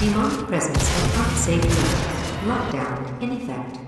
Demonic presence at unsafe. Lockdown in effect.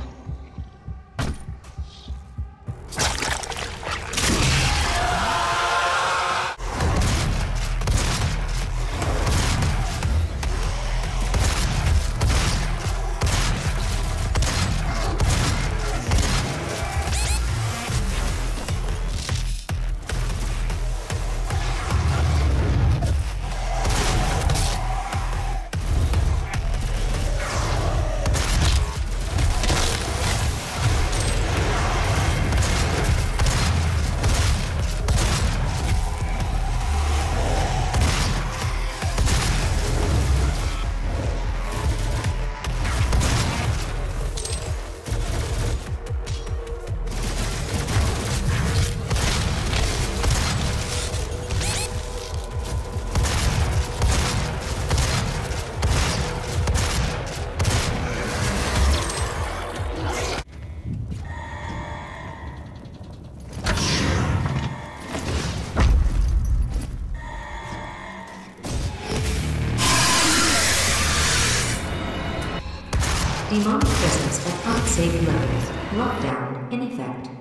Demonic business at five safe levels. Lockdown in effect.